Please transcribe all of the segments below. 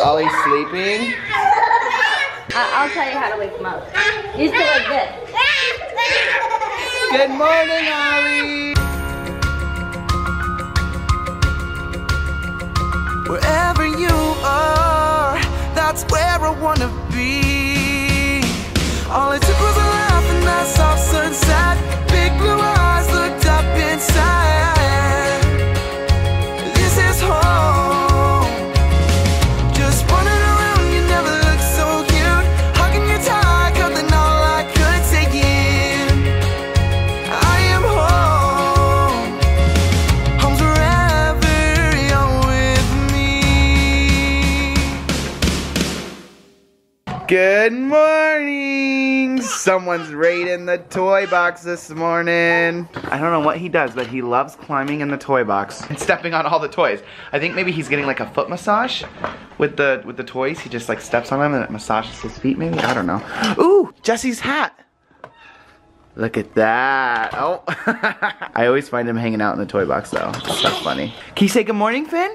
Ollie sleeping? I I'll tell you how to wake him up. He's still like this. Good morning, Ollie! Wherever you are, that's where I wanna be. All it took was a laugh and that soft sunset. Big blue eyes Someone's raiding the toy box this morning. I don't know what he does, but he loves climbing in the toy box and stepping on all the toys. I think maybe he's getting like a foot massage with the with the toys. He just like steps on them and it massages his feet maybe. I don't know. Ooh, Jesse's hat. Look at that. Oh. I always find him hanging out in the toy box though. So funny. Can you say good morning, Finn?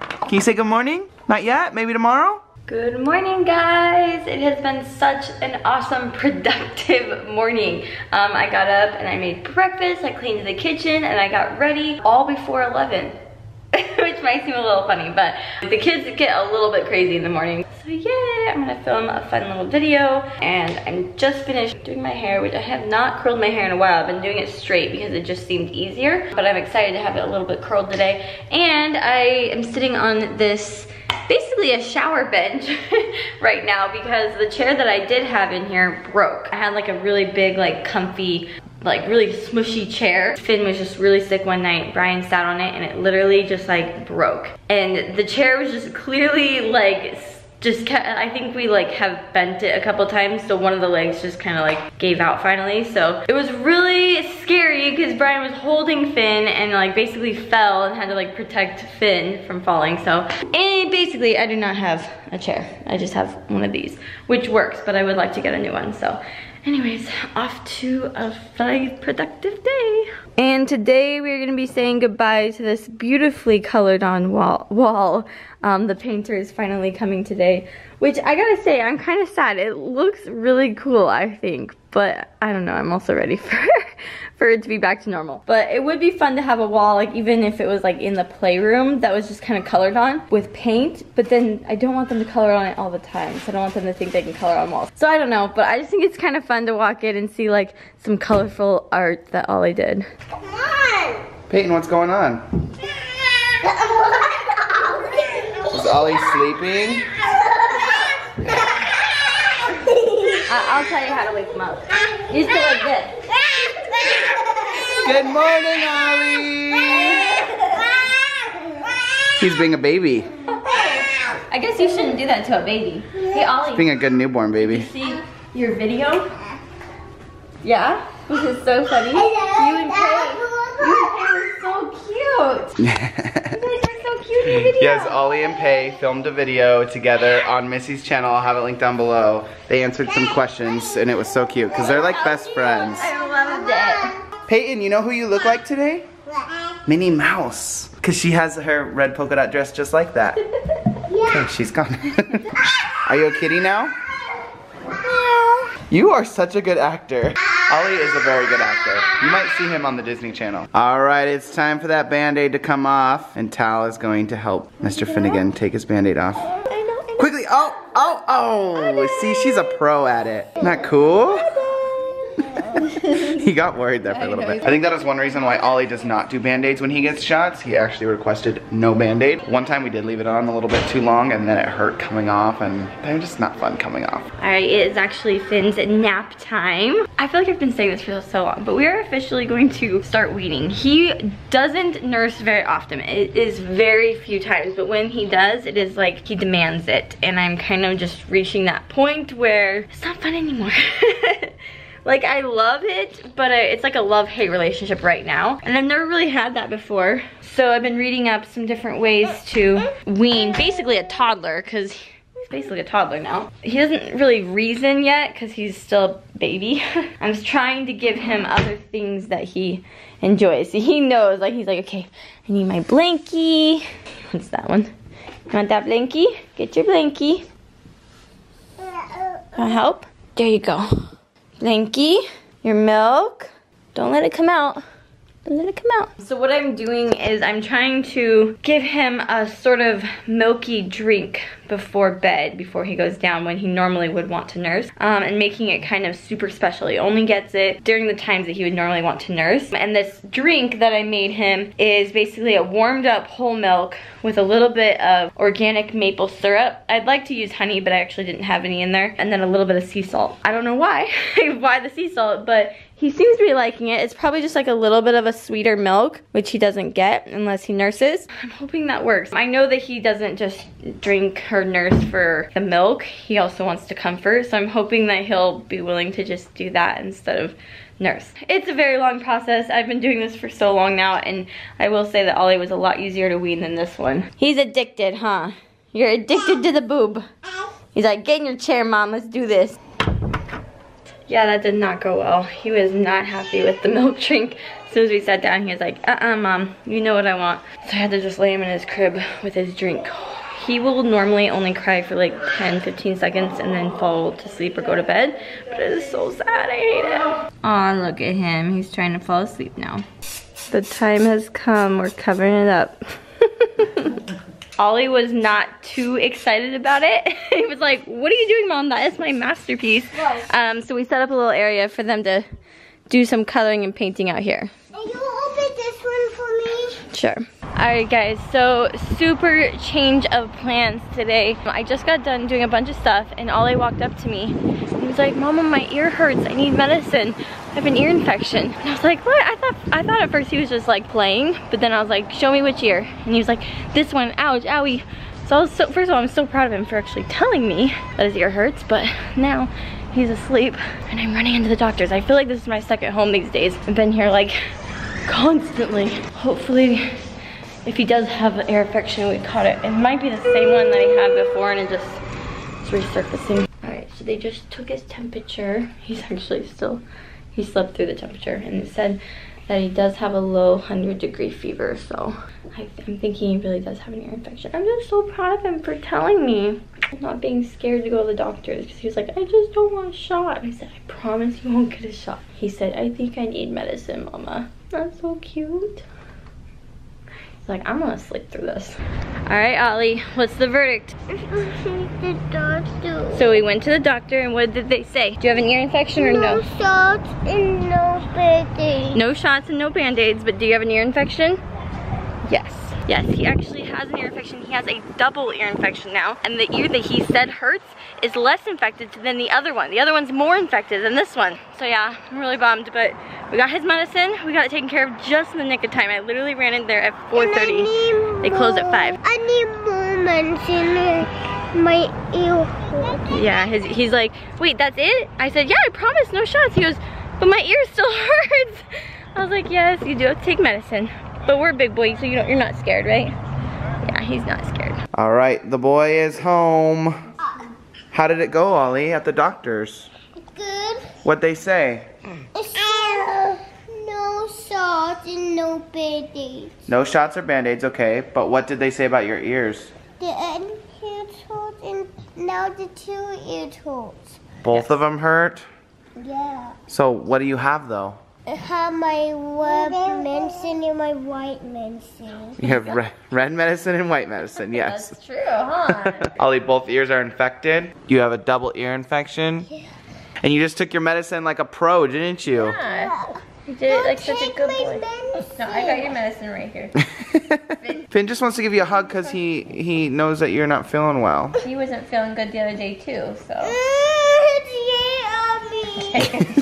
Can you say good morning? Not yet? Maybe tomorrow? Good morning, guys. It has been such an awesome, productive morning. Um, I got up and I made breakfast, I cleaned the kitchen, and I got ready all before 11. Which might seem a little funny, but the kids get a little bit crazy in the morning. So yeah, I'm gonna film a fun little video, and I'm just finished doing my hair, which I have not curled my hair in a while. I've been doing it straight because it just seemed easier, but I'm excited to have it a little bit curled today. And I am sitting on this basically a shower bench right now because the chair that I did have in here broke. I had like a really big, like comfy, like really smushy chair. Finn was just really sick one night. Bryan sat on it and it literally just like broke. And the chair was just clearly like just I think we like have bent it a couple times so one of the legs just kind of like gave out finally. So it was really scary because Bryan was holding Finn and like basically fell and had to like protect Finn from falling. So and basically I do not have a chair. I just have one of these which works but I would like to get a new one. So anyways off to a very productive day. And today we're gonna be saying goodbye to this beautifully colored on wall wall um, the painter is finally coming today, which I gotta say, I'm kind of sad. It looks really cool, I think, but I don't know, I'm also ready for, for it to be back to normal. But it would be fun to have a wall, like even if it was like in the playroom that was just kind of colored on with paint, but then I don't want them to color on it all the time, so I don't want them to think they can color on walls. So I don't know, but I just think it's kind of fun to walk in and see like some colorful art that Ollie did. Come on. Peyton, what's going on? Is Ollie sleeping? I'll tell you how to wake him up. He's still like this. Good morning, Ollie! He's being a baby. I guess you shouldn't do that to a baby. Hey Ollie, Being a good newborn baby. see your video? Yeah? This is so funny. You and Kay, you and Kay were so cute. You guys are so cute in the video. Yes, Ollie and Pay filmed a video together on Missy's channel. I'll have it linked down below. They answered some questions and it was so cute because they're like best friends. I loved it. Peyton, you know who you look like today? Minnie Mouse. Because she has her red polka dot dress just like that. Okay, she's gone. are you a kitty now? You are such a good actor. Ollie is a very good actor. You might see him on the Disney Channel. All right, it's time for that Band-Aid to come off. And Tal is going to help Mr. Finnegan take his Band-Aid off. I know, I know. Quickly, oh, oh, oh. See, she's a pro at it. Isn't that cool? he got worried there for a little bit. I think that is one reason why Ollie does not do band-aids when he gets shots. He actually requested no band-aid. One time we did leave it on a little bit too long and then it hurt coming off and they're just not fun coming off. All right, it is actually Finn's nap time. I feel like I've been saying this for so long, but we are officially going to start weaning. He doesn't nurse very often. It is very few times, but when he does, it is like he demands it. And I'm kind of just reaching that point where it's not fun anymore. Like I love it, but I, it's like a love-hate relationship right now. And I've never really had that before. So I've been reading up some different ways to wean basically a toddler because he's basically a toddler now. He doesn't really reason yet because he's still a baby. I'm trying to give him other things that he enjoys. So he knows, like he's like, okay, I need my blankie. What's that one? Want that blankie? Get your blankie. Want help? There you go. Blankie, your milk. Don't let it come out. Don't let it come out. So what I'm doing is I'm trying to give him a sort of milky drink before bed, before he goes down when he normally would want to nurse, um, and making it kind of super special. He only gets it during the times that he would normally want to nurse. And this drink that I made him is basically a warmed up whole milk with a little bit of organic maple syrup. I'd like to use honey, but I actually didn't have any in there. And then a little bit of sea salt. I don't know why, why the sea salt, but he seems to be liking it. It's probably just like a little bit of a sweeter milk, which he doesn't get unless he nurses. I'm hoping that works. I know that he doesn't just drink or nurse for the milk. He also wants to comfort. So I'm hoping that he'll be willing to just do that instead of nurse. It's a very long process. I've been doing this for so long now and I will say that Ollie was a lot easier to wean than this one. He's addicted, huh? You're addicted to the boob. He's like, get in your chair, mom, let's do this. Yeah, that did not go well. He was not happy with the milk drink. As soon as we sat down, he was like, uh-uh, mom, you know what I want. So I had to just lay him in his crib with his drink. He will normally only cry for like 10, 15 seconds and then fall to sleep or go to bed. But it is so sad, I hate it. Aw, look at him. He's trying to fall asleep now. The time has come. We're covering it up. Ollie was not too excited about it. he was like, what are you doing, Mom? That is my masterpiece. Um, so we set up a little area for them to do some coloring and painting out here. Can you open this one for me? Sure. Alright guys, so super change of plans today. I just got done doing a bunch of stuff and Ollie walked up to me he was like, Mama, my ear hurts. I need medicine. I have an ear infection. And I was like, what? I thought I thought at first he was just like playing, but then I was like, show me which ear. And he was like, this one, ouch, owie. So I was so, first of all, I'm so proud of him for actually telling me that his ear hurts, but now he's asleep and I'm running into the doctors. I feel like this is my second home these days. I've been here like constantly. Hopefully if he does have an ear infection, we caught it. It might be the same one that he had before and it just is resurfacing. All right, so they just took his temperature. He's actually still, he slept through the temperature and it said that he does have a low 100 degree fever. So I, am thinking he really does have an ear infection. I'm just so proud of him for telling me. Not being scared to go to the doctors because he was like, I just don't want a shot. I said, I promise you won't get a shot. He said, I think I need medicine, mama. That's so cute. Like, I'm gonna sleep through this. All right, Ollie, what's the verdict? the doctor. So we went to the doctor and what did they say? Do you have an ear infection or no? No shots and no band aids. No shots and no band-aids, but do you have an ear infection? Yes. Yes, he actually has an ear infection. He has a double ear infection now. And the ear that he said hurts is less infected than the other one. The other one's more infected than this one. So yeah, I'm really bummed, but we got his medicine. We got it taken care of just in the nick of time. I literally ran in there at 4.30. They close at 5. I need more medicine. My ear hurts. Yeah, his, he's like, wait, that's it? I said, yeah, I promise, no shots. He goes, but my ear still hurts. I was like, yes, you do have to take medicine. But we're big boys, so you don't, you're not scared, right? Yeah, he's not scared. All right, the boy is home. How did it go, Ollie, at the doctor's? Good. What'd they say? Uh, no shots and no band-aids. No shots or band-aids, okay. But what did they say about your ears? The end ear hurts and now the two ear hurts. Both of them hurt? Yeah. So what do you have, though? I have my red medicine and my white medicine. You have red, red medicine and white medicine, yes. That's true, huh? Ollie, both ears are infected. You have a double ear infection. Yeah. And you just took your medicine like a pro, didn't you? yeah. You did it like such a Take good boy. medicine. No, I got your medicine right here. Finn just wants to give you a hug because he, he knows that you're not feeling well. He wasn't feeling good the other day too, so.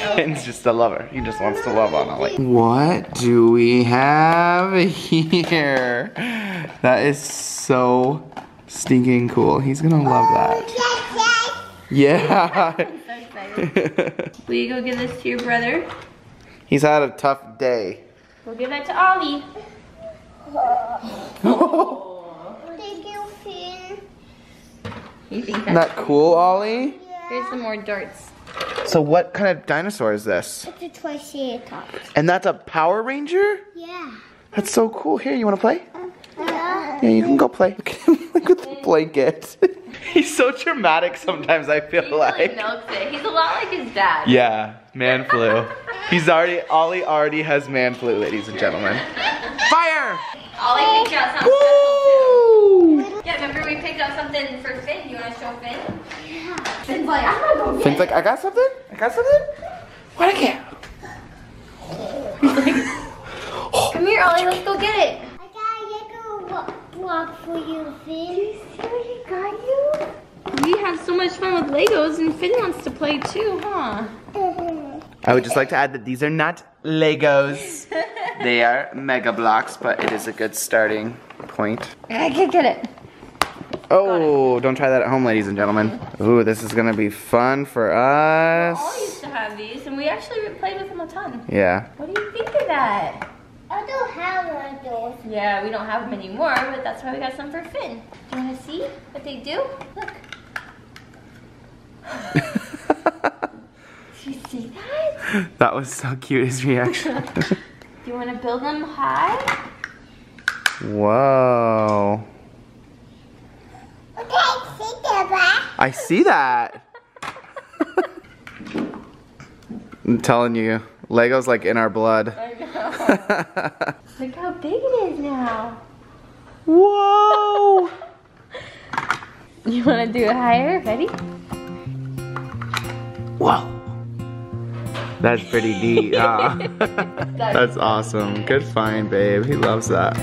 Finn's just a lover. He just wants to love on Ollie. What do we have here? That is so stinking cool. He's gonna love that. Yeah. Will you go give this to your brother? He's had a tough day. We'll give that to Ollie. Thank you, Finn. You think Isn't that cool, Ollie? Here's some more darts. So what kind of dinosaur is this? It's a Triceratops. And that's a Power Ranger? Yeah. That's so cool. Here, you wanna play? Yeah. Yeah, you can go play. Look at him like with the blanket. He's so dramatic sometimes, I feel He really like. milks it. He's a lot like his dad. Yeah, man flu. He's already, Ollie already has man flu, ladies and gentlemen. Fire! Ollie picked out something Woo! Yeah, remember we picked out something for Finn. You want to show Finn? Yeah. Like, I'm gonna Finn's like, I got something? I got something? What I get? it. Come here, Ollie. Let's go get it. I got a Lego blo- block for you, Finn. You See what he got you? We have so much fun with Legos, and Finn wants to play too, huh? I would just like to add that these are not Legos. they are Mega Bloks, but it is a good starting point. I can get it. Oh, don't try that at home, ladies and gentlemen. Ooh, this is gonna be fun for All us. used to have these, and we actually played with them a ton. Yeah. What do you think of that? I don't have one of those. Yeah, we don't have them anymore, but that's why we got some for Finn. Do you want to see what they do? Look. Do you see that? that was so cute, his reaction. Do you want to build them high? Whoa. Okay, see that, I see that. I'm telling you, Lego's like in our blood. I know. Look how big it is now. Whoa! You want to do it higher? Ready? Whoa. That's pretty neat, huh? That's awesome. Good find, babe. He loves that.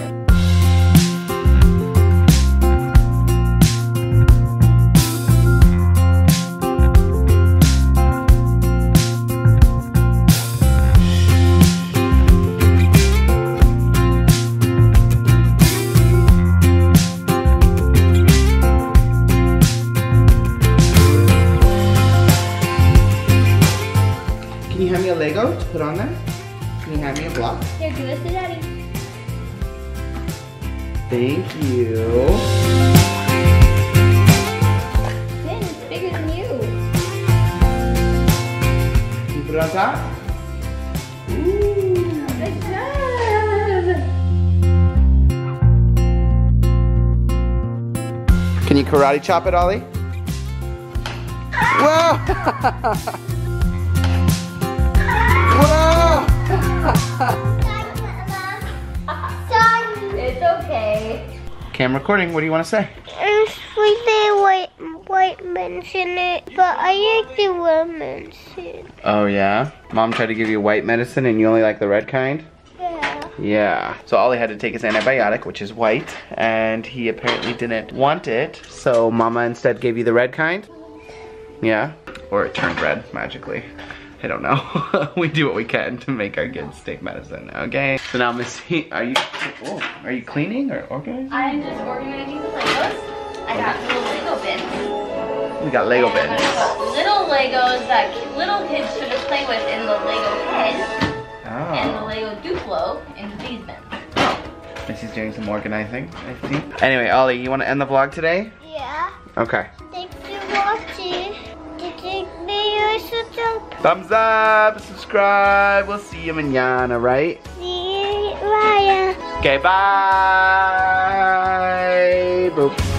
Lego to put on there? Can you hand me a block? Here, give this to Daddy. Thank you. Finn, it's bigger than you. Can you put it on top? Good job. Can you karate chop it, Ollie? Whoa! It's okay. Okay, I'm recording. What do you want to say? I'm sleeping white white medicine but I like the red medicine. Oh, yeah? Mom tried to give you white medicine and you only like the red kind? Yeah. Yeah. So Ollie had to take his antibiotic, which is white, and he apparently didn't want it. So Mama instead gave you the red kind? Yeah? Or it turned red magically. I don't know. we do what we can to make our kids take medicine. Okay. So now Missy, are you oh, are you cleaning or organizing? I'm just organizing the Legos. I got little Lego bins. We got Lego bins. gonna little Legos that little kids should play with in the Lego head ah. and the Oh. Lego Duplo into these bins. Oh. Missy's doing some organizing, I see. Anyway, Ollie, you want to end the vlog today? Yeah. Okay. Thanks for watching. Did you Thumbs up, subscribe. We'll see you manana, right? see you later. Okay, bye. Boop.